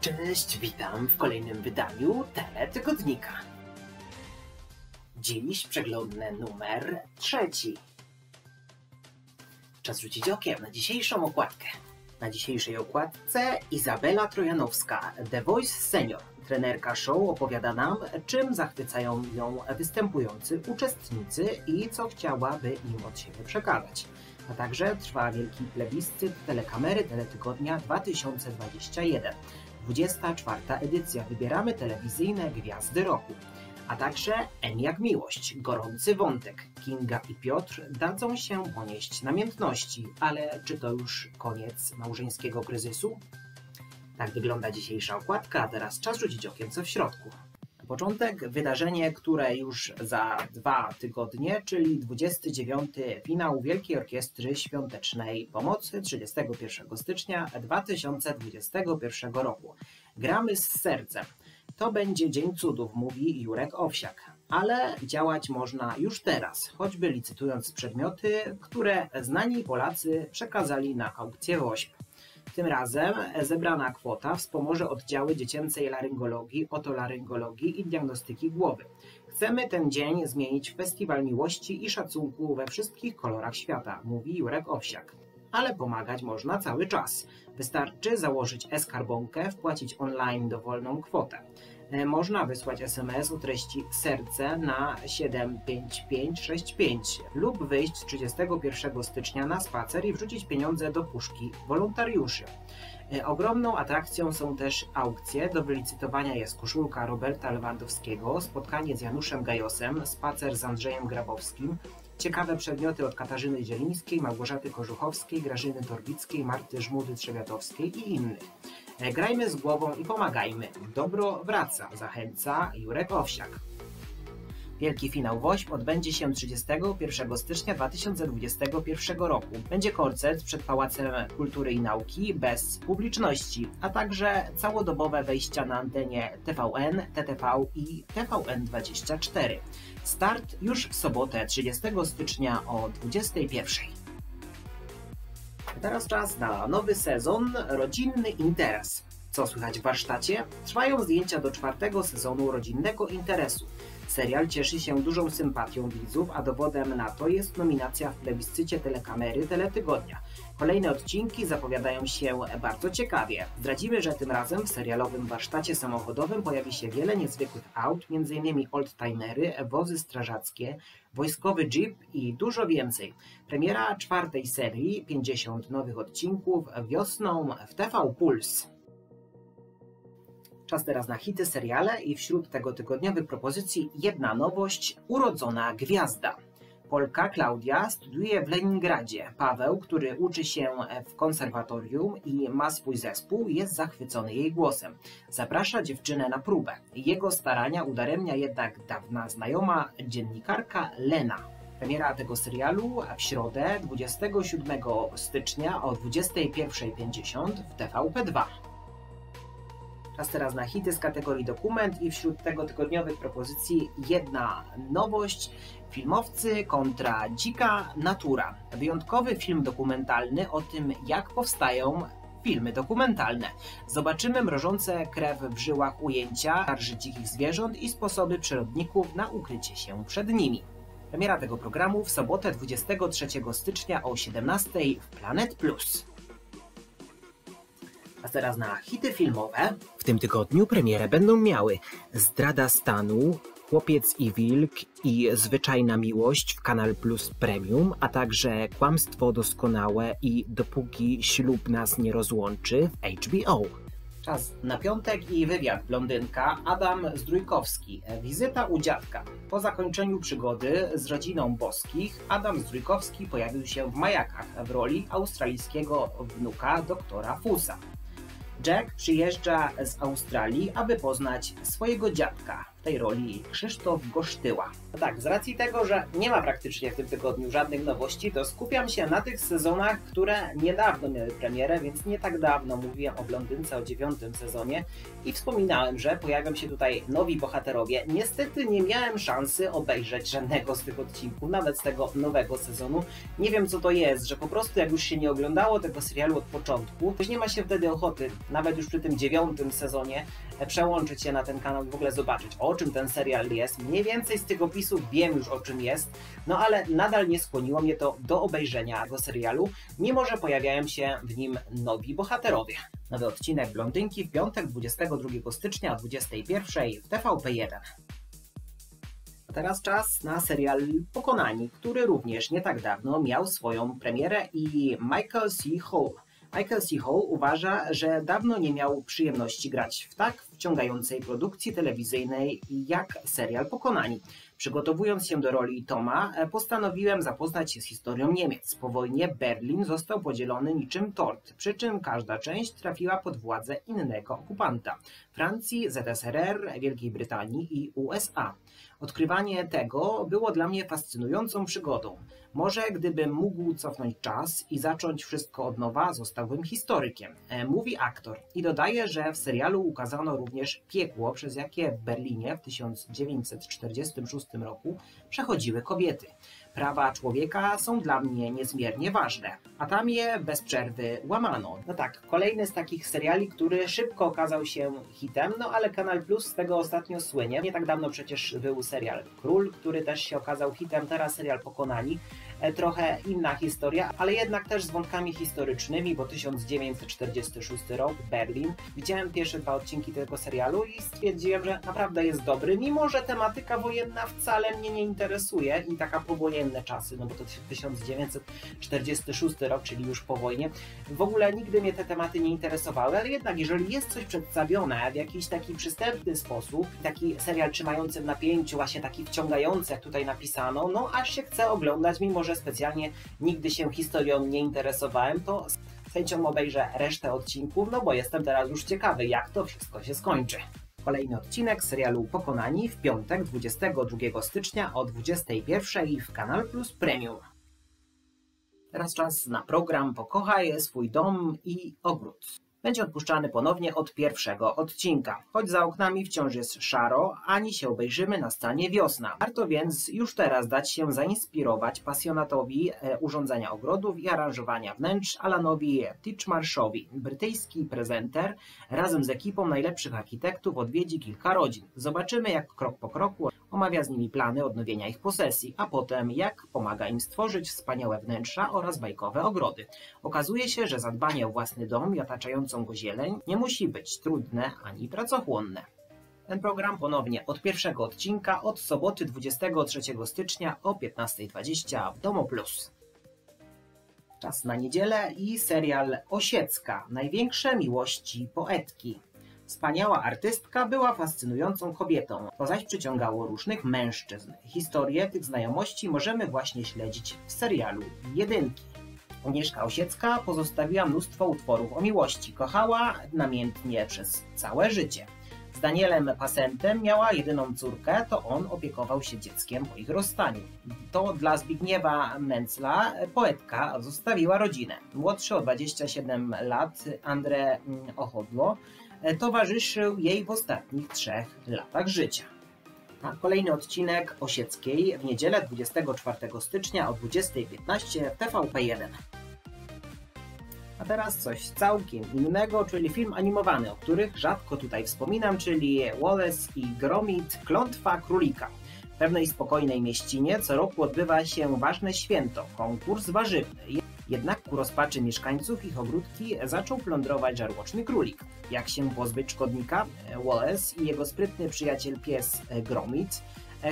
Cześć, witam w kolejnym wydaniu Teletygodnika. Dziś przeglądnę numer trzeci. Czas rzucić okiem na dzisiejszą okładkę. Na dzisiejszej okładce Izabela Trojanowska, The Voice Senior. Trenerka show opowiada nam, czym zachwycają ją występujący uczestnicy i co chciałaby im od siebie przekazać. A także trwa wielki plebiscyt telekamery Teletygodnia 2021. 24. edycja. Wybieramy telewizyjne gwiazdy roku. A także N jak miłość, gorący wątek. Kinga i Piotr dadzą się ponieść namiętności, ale czy to już koniec małżeńskiego kryzysu? Tak wygląda dzisiejsza okładka, a teraz czas rzucić okiem co w środku. Początek wydarzenie, które już za dwa tygodnie, czyli 29. finał Wielkiej Orkiestry Świątecznej Pomocy 31 stycznia 2021 roku. Gramy z sercem. To będzie dzień cudów, mówi Jurek Owsiak. Ale działać można już teraz, choćby licytując przedmioty, które znani Polacy przekazali na aukcję WOŚP. Tym razem zebrana kwota wspomoże oddziały dziecięcej laryngologii, otolaryngologii i diagnostyki głowy. Chcemy ten dzień zmienić w festiwal miłości i szacunku we wszystkich kolorach świata, mówi Jurek Owsiak. Ale pomagać można cały czas. Wystarczy założyć e-skarbonkę, wpłacić online dowolną kwotę. E, Można wysłać SMS o treści serce na 75565 lub wyjść 31 stycznia na spacer i wrzucić pieniądze do puszki wolontariuszy. E, Ogromną atrakcją są też aukcje. Do wylicytowania jest koszulka Roberta Lewandowskiego, spotkanie z Januszem Gajosem, spacer z Andrzejem Grabowskim, ciekawe przedmioty od Katarzyny Zielińskiej, Małgorzaty Kożuchowskiej, Grażyny Torbickiej, Marty Żmudy Trzewiatowskiej i innych. E, Grajmy z głową i pomagajmy. Dobro wraca, zachęca Jurek Owsiak. Wielki finał WOŚP odbędzie się 31 stycznia 2021 roku. Będzie koncert przed Pałacem Kultury i Nauki bez publiczności, a także całodobowe wejścia na antenie TVN, TTV i TVN24. Start już w sobotę 30 stycznia o 21. Teraz czas na nowy sezon Rodzinny Interes. Co słychać w warsztacie? Trwają zdjęcia do czwartego sezonu Rodzinnego Interesu. Serial cieszy się dużą sympatią widzów, a dowodem na to jest nominacja w plebiscycie telekamery Teletygodnia. Kolejne odcinki zapowiadają się bardzo ciekawie. Zdradzimy, że tym razem w serialowym warsztacie samochodowym pojawi się wiele niezwykłych aut, m.in. oldtimery, wozy strażackie, wojskowy jeep i dużo więcej. Premiera czwartej serii, 50 nowych odcinków wiosną w TV Puls. Czas teraz na hity, seriale i wśród tego tygodniowych propozycji jedna nowość Urodzona Gwiazda. Polka Klaudia studiuje w Leningradzie. Paweł, który uczy się w konserwatorium i ma swój zespół, jest zachwycony jej głosem. Zaprasza dziewczynę na próbę. Jego starania udaremnia jednak dawna znajoma dziennikarka Lena. Premiera tego serialu w środę 27 stycznia o 21.50 w TVP2. Czas teraz na hity z kategorii dokument i wśród tego tygodniowych propozycji jedna nowość. Filmowcy kontra dzika natura. Wyjątkowy film dokumentalny o tym, jak powstają filmy dokumentalne. Zobaczymy mrożące krew w żyłach ujęcia tarży dzikich zwierząt i sposoby przyrodników na ukrycie się przed nimi. Premiera tego programu w sobotę 23 stycznia o 17 w Planet Plus. A teraz na hity filmowe. W tym tygodniu premierę będą miały Zdrada stanu, Chłopiec i Wilk i Zwyczajna Miłość w Kanal Plus Premium, a także Kłamstwo Doskonałe i Dopóki ślub nas nie rozłączy w HBO. Czas na piątek i wywiad blondynka Adam Zdrójkowski. Wizyta u dziadka. Po zakończeniu przygody z rodziną Boskich, Adam Zdrójkowski pojawił się w majakach w roli australijskiego wnuka doktora Fusa. Jack przyjeżdża z Australii, aby poznać swojego dziadka. Tej roli Krzysztof Gosztyła. Tak, z racji tego, że nie ma praktycznie w tym tygodniu żadnych nowości, to skupiam się na tych sezonach, które niedawno miały premierę, więc nie tak dawno mówiłem o Blondynce o dziewiątym sezonie i wspominałem, że pojawią się tutaj nowi bohaterowie. Niestety nie miałem szansy obejrzeć żadnego z tych odcinków, nawet z tego nowego sezonu. Nie wiem co to jest, że po prostu jak już się nie oglądało tego serialu od początku, to nie ma się wtedy ochoty, nawet już przy tym dziewiątym sezonie, przełączyć się na ten kanał i w ogóle zobaczyć o czym ten serial jest. Mniej więcej z tych opisów wiem już o czym jest, no ale nadal nie skłoniło mnie to do obejrzenia tego serialu, mimo że pojawiają się w nim nowi bohaterowie. Nowy odcinek Blondynki w piątek 22 stycznia o 21 w TVP1. A teraz czas na serial Pokonani, który również nie tak dawno miał swoją premierę i Michael C. Hall. Michael C. Hall uważa, że dawno nie miał przyjemności grać w tak wciągającej produkcji telewizyjnej jak serial Pokonani. Przygotowując się do roli Toma, postanowiłem zapoznać się z historią Niemiec. Po wojnie Berlin został podzielony niczym tort, przy czym każda część trafiła pod władzę innego okupanta Francji, ZSRR, Wielkiej Brytanii i USA. Odkrywanie tego było dla mnie fascynującą przygodą. Może gdybym mógł cofnąć czas i zacząć wszystko od nowa, zostałbym historykiem, mówi aktor. I dodaje, że w serialu ukazano również piekło, przez jakie w Berlinie w 1946 roku przechodziły kobiety. Prawa człowieka są dla mnie niezmiernie ważne, a tam je bez przerwy łamano. No tak, kolejny z takich seriali, który szybko okazał się hitem, no ale Kanal Plus z tego ostatnio słynie. Nie tak dawno przecież był serial Król, który też się okazał hitem, teraz serial Pokonani. Trochę inna historia, ale jednak też z wątkami historycznymi, bo 1946 rok, Berlin. Widziałem pierwsze dwa odcinki tego serialu i stwierdziłem, że naprawdę jest dobry, mimo że tematyka wojenna wcale mnie nie interesuje i taka powojenne czasy, no bo to 1946 rok, czyli już po wojnie. W ogóle nigdy mnie te tematy nie interesowały, ale jednak jeżeli jest coś przedstawione w jakiś taki przystępny sposób, taki serial trzymający w napięciu, właśnie taki wciągający, jak tutaj napisano, no aż się chce oglądać, mimo że specjalnie nigdy się historią nie interesowałem, to z chęcią obejrzę resztę odcinków, no bo jestem teraz już ciekawy, jak to wszystko się skończy. Kolejny odcinek serialu Pokonani w piątek 22 stycznia o 21 w Kanal Plus Premium. Teraz czas na program Pokochaj swój dom i ogród. Będzie odpuszczany ponownie od pierwszego odcinka. Choć za oknami wciąż jest szaro, ani się obejrzymy na stanie wiosna. Warto więc już teraz dać się zainspirować pasjonatowi e, urządzania ogrodów i aranżowania wnętrz Alanowi Titchmarshowi. Brytyjski prezenter razem z ekipą najlepszych architektów odwiedzi kilka rodzin. Zobaczymy jak krok po kroku omawia z nimi plany odnowienia ich posesji, a potem jak pomaga im stworzyć wspaniałe wnętrza oraz bajkowe ogrody. Okazuje się, że zadbanie o własny dom i otaczającą go zieleń nie musi być trudne ani pracochłonne. Ten program ponownie od pierwszego odcinka od soboty 23 stycznia o 15.20 w Domo Plus. Czas na niedzielę i serial Osiecka. Największe miłości poetki. Wspaniała artystka była fascynującą kobietą, to zaś przyciągało różnych mężczyzn. Historię tych znajomości możemy właśnie śledzić w serialu Jedynki. Agnieszka Osiecka pozostawiła mnóstwo utworów o miłości. Kochała namiętnie przez całe życie. Z Danielem Pasentem miała jedyną córkę, to on opiekował się dzieckiem po ich rozstaniu. To dla Zbigniewa Mencla, poetka, zostawiła rodzinę. Młodszy o 27 lat Andre Ochodło towarzyszył jej w ostatnich trzech latach życia. A kolejny odcinek Osieckiej w niedzielę 24 stycznia o 20.15 w TVP1. A teraz coś całkiem innego, czyli film animowany, o których rzadko tutaj wspominam, czyli Wallace i Gromit Klątwa Królika. W pewnej spokojnej mieścinie co roku odbywa się ważne święto, konkurs warzywny. Jednak ku rozpaczy mieszkańców ich ogródki zaczął plądrować żarłoczny królik. Jak się pozbyć szkodnika? Wallace i jego sprytny przyjaciel pies Gromit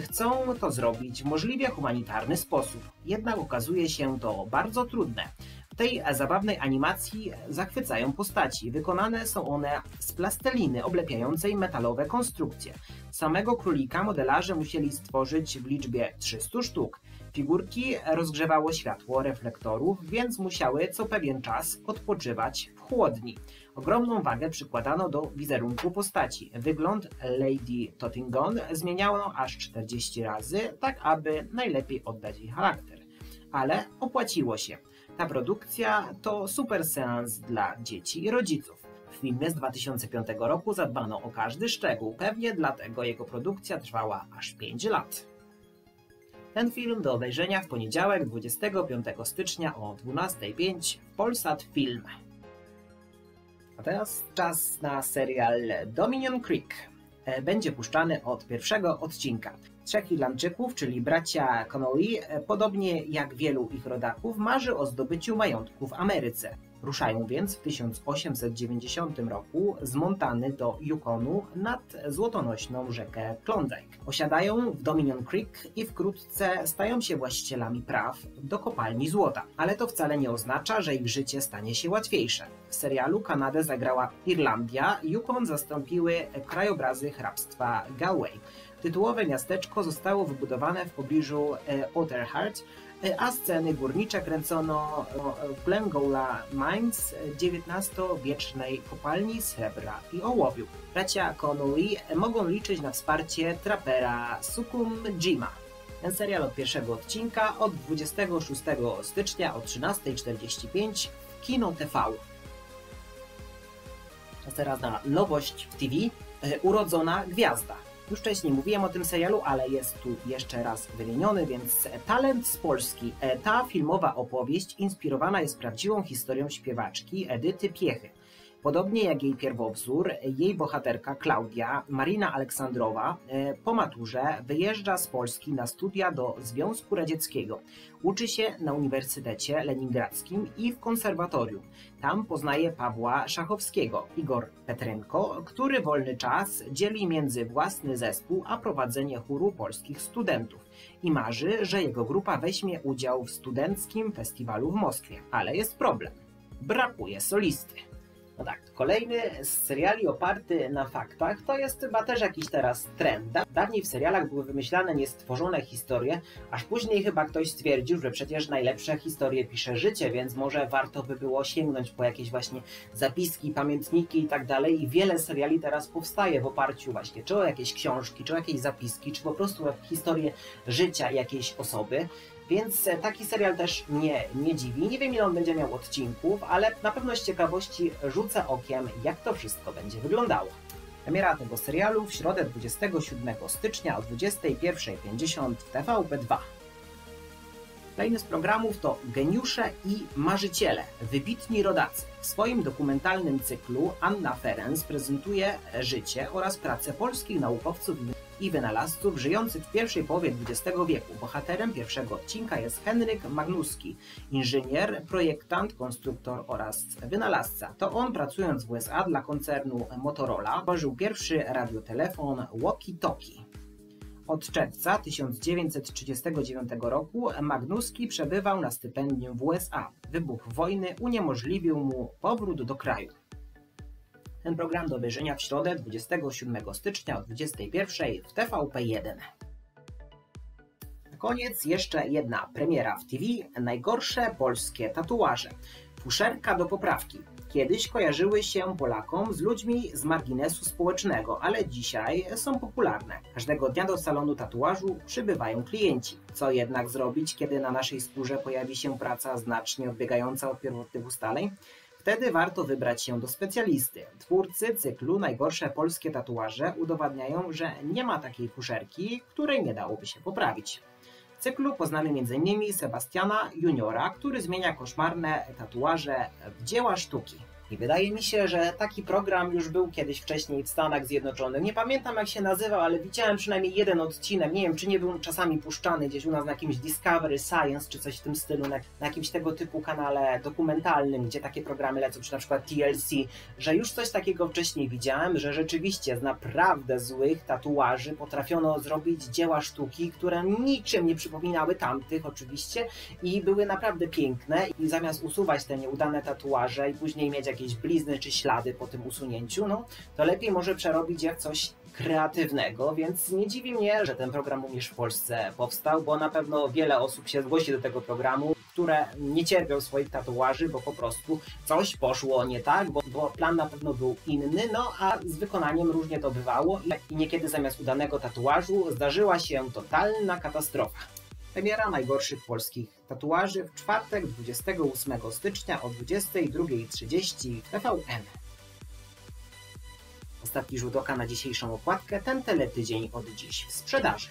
chcą to zrobić w możliwie humanitarny sposób. Jednak okazuje się to bardzo trudne. W tej zabawnej animacji zachwycają postaci. Wykonane są one z plasteliny oblepiającej metalowe konstrukcje. Samego królika modelarze musieli stworzyć w liczbie 300 sztuk. Figurki rozgrzewało światło reflektorów, więc musiały co pewien czas odpoczywać w chłodni. Ogromną wagę przykładano do wizerunku postaci. Wygląd Lady Tottingon zmieniano aż 40 razy, tak aby najlepiej oddać jej charakter. Ale opłaciło się. Ta produkcja to super seans dla dzieci i rodziców. W filmie z 2005 roku zadbano o każdy szczegół, pewnie dlatego jego produkcja trwała aż 5 lat. Ten film do obejrzenia w poniedziałek 25 stycznia o 12.05 w Polsat Film. A teraz czas na serial Dominion Creek. E, Będzie puszczany od pierwszego odcinka. Trzech Irlandczyków, czyli bracia Connolly, e, podobnie jak wielu ich rodaków, marzy o zdobyciu majątku w Ameryce. Ruszają więc w 1890 roku z Montany do Yukonu nad złotonośną rzekę Klondike. Osiadają w Dominion Creek i wkrótce stają się właścicielami praw do kopalni złota. Ale to wcale nie oznacza, że ich życie stanie się łatwiejsze. W serialu Kanadę zagrała Irlandia, Yukon zastąpiły krajobrazy hrabstwa Galway. Tytułowe miasteczko zostało wybudowane w pobliżu Otterhart, a sceny górnicze kręcono w Glengola Mines, XIX-wiecznej kopalni srebra i ołowiu. Bracia Connolly mogą liczyć na wsparcie trapera Sukum Jima. Ten serial od pierwszego odcinka od 26 stycznia o 13.45 w Kino TV. Teraz na nowość w TV. Urodzona Gwiazda. Już wcześniej mówiłem o tym serialu, ale jest tu jeszcze raz wymieniony, więc Talent z Polski. Ta filmowa opowieść inspirowana jest prawdziwą historią śpiewaczki Edyty Piechy. Podobnie jak jej pierwowzór, jej bohaterka Klaudia, Marina Aleksandrowa, po maturze wyjeżdża z Polski na studia do Związku Radzieckiego. Uczy się na Uniwersytecie Leningradzkim i w konserwatorium. Tam poznaje Pawła Szachowskiego, Igor Petrenko, który wolny czas dzieli między własny zespół a prowadzenie chóru polskich studentów i marzy, że jego grupa weźmie udział w studenckim festiwalu w Moskwie. Ale jest problem. Brakuje solisty. No tak, kolejny z seriali oparty na faktach to jest chyba też jakiś teraz trend. Dawniej w serialach były wymyślane niestworzone historie, aż później chyba ktoś stwierdził, że przecież najlepsze historie pisze życie, więc może warto by było sięgnąć po jakieś właśnie zapiski, pamiętniki i tak dalej. I wiele seriali teraz powstaje w oparciu właśnie czy o jakieś książki, czy o jakieś zapiski, czy po prostu o historię życia jakiejś osoby. Więc taki serial też mnie nie dziwi. Nie wiem, ile on będzie miał odcinków, ale na pewno z ciekawości rzucę okiem, jak to wszystko będzie wyglądało. Premiera tego serialu w środę 27 stycznia o 21.50 w TVP2. Kolejny z programów to Geniusze i Marzyciele, wybitni rodacy. W swoim dokumentalnym cyklu Anna Ferenc prezentuje życie oraz pracę polskich naukowców i wynalazców żyjących w pierwszej połowie XX wieku. Bohaterem pierwszego odcinka jest Henryk Magnuski, inżynier, projektant, konstruktor oraz wynalazca. To on pracując w USA dla koncernu Motorola tworzył pierwszy radiotelefon walkie-talkie. Od czerwca 1939 roku Magnuski przebywał na stypendium w USA. Wybuch wojny uniemożliwił mu powrót do kraju. Ten program do obejrzenia w środę 27 stycznia o 21 w TVP1. Na koniec jeszcze jedna premiera w TV. Najgorsze polskie tatuaże. Fuszerka do poprawki. Kiedyś kojarzyły się Polakom z ludźmi z marginesu społecznego, ale dzisiaj są popularne. Każdego dnia do salonu tatuażu przybywają klienci. Co jednak zrobić, kiedy na naszej skórze pojawi się praca znacznie odbiegająca od pierwotnych ustaleń? Wtedy warto wybrać się do specjalisty. Twórcy cyklu Najgorsze polskie tatuaże udowadniają, że nie ma takiej fuszerki, której nie dałoby się poprawić. W cyklu poznamy m.in. Sebastiana Juniora, który zmienia koszmarne tatuaże w dzieła sztuki. I wydaje mi się, że taki program już był kiedyś wcześniej w Stanach Zjednoczonych. Nie pamiętam jak się nazywał, ale widziałem przynajmniej jeden odcinek. Nie wiem, czy nie był czasami puszczany gdzieś u nas na jakimś Discovery Science czy coś w tym stylu, na, na jakimś tego typu kanale dokumentalnym, gdzie takie programy lecą, czy na przykład TLC, że już coś takiego wcześniej widziałem, że rzeczywiście z naprawdę złych tatuaży potrafiono zrobić dzieła sztuki, które niczym nie przypominały tamtych oczywiście i były naprawdę piękne i zamiast usuwać te nieudane tatuaże i później mieć jakieś blizny czy ślady po tym usunięciu, no to lepiej może przerobić w coś kreatywnego, więc nie dziwi mnie, że ten program również w Polsce powstał, bo na pewno wiele osób się zgłosi do tego programu, które nie cierpią swoich tatuaży, bo po prostu coś poszło nie tak, bo, bo plan na pewno był inny, no a z wykonaniem różnie to bywało i niekiedy zamiast udanego tatuażu zdarzyła się totalna katastrofa. Premiera najgorszych polskich tatuaży w czwartek 28 stycznia o 22.30 w TVN. Ostatni rzut oka na dzisiejszą okładkę, ten teletydzień od dziś w sprzedaży.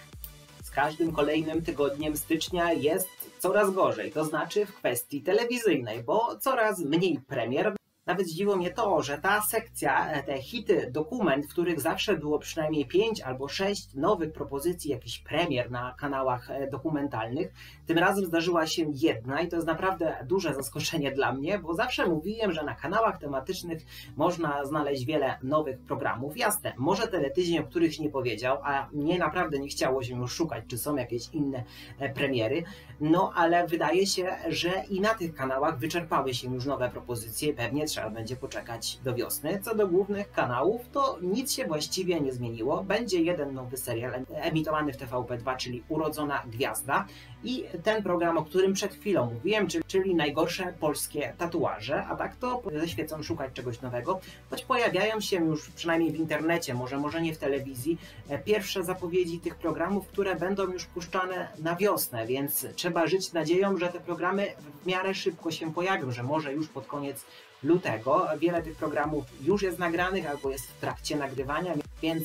Z każdym kolejnym tygodniem stycznia jest coraz gorzej, to znaczy w kwestii telewizyjnej, bo coraz mniej premier, nawet zdziwiło mnie to, że ta sekcja, te hity, dokument, w których zawsze było przynajmniej 5 albo 6 nowych propozycji, jakichś premier na kanałach e, dokumentalnych, tym razem zdarzyła się jedna i to jest naprawdę duże zaskoczenie dla mnie, bo zawsze mówiłem, że na kanałach tematycznych można znaleźć wiele nowych programów. Jasne, może teletydzień, o których nie powiedział, a mnie naprawdę nie chciało się już szukać, czy są jakieś inne e, premiery, no ale wydaje się, że i na tych kanałach wyczerpały się już nowe propozycje, pewnie trzeba będzie poczekać do wiosny. Co do głównych kanałów, to nic się właściwie nie zmieniło. Będzie jeden nowy serial emitowany w TVP2, czyli Urodzona Gwiazda i ten program, o którym przed chwilą mówiłem, czyli najgorsze polskie tatuaże, a tak to ze świecą szukać czegoś nowego, choć pojawiają się już przynajmniej w internecie, może, może nie w telewizji, e, pierwsze zapowiedzi tych programów, które będą już puszczane na wiosnę, więc trzeba żyć nadzieją, że te programy w miarę szybko się pojawią, że może już pod koniec lutego. Wiele tych programów już jest nagranych albo jest w trakcie nagrywania, więc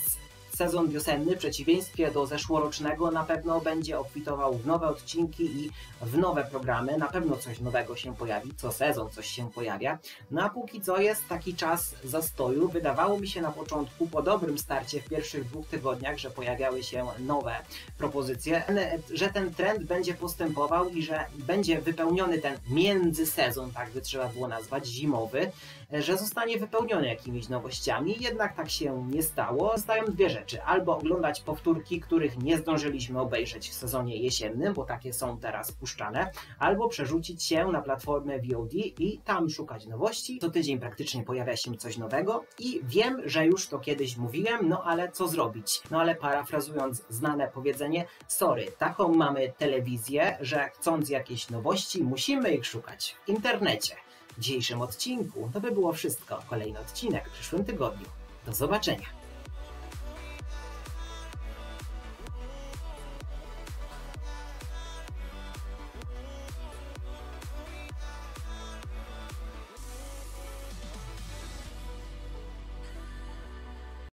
sezon wiosenny, w przeciwieństwie do zeszłorocznego, na pewno będzie obfitował w nowe odcinki i w nowe programy. Na pewno coś nowego się pojawi, co sezon coś się pojawia. No a póki co jest taki czas zastoju. Wydawało mi się na początku, po dobrym starcie w pierwszych dwóch tygodniach, że pojawiały się nowe propozycje, że ten trend będzie postępował i że będzie wypełniony ten międzysezon, tak by trzeba było nazwać, zimowy, że zostanie wypełniony jakimiś nowościami. Jednak tak się nie stało. Zostają dwie rzeczy. Albo oglądać powtórki, których nie zdążyliśmy obejrzeć w sezonie jesiennym, bo takie są teraz puszczane, albo przerzucić się na platformę VOD i tam szukać nowości. Co tydzień praktycznie pojawia się coś nowego i wiem, że już to kiedyś mówiłem, no ale co zrobić? No ale parafrazując znane powiedzenie, sorry, taką mamy telewizję, że chcąc jakieś nowości, musimy ich szukać w internecie. Dzisiejszym odcinku to by było wszystko. Kolejny odcinek w przyszłym tygodniu. Do zobaczenia.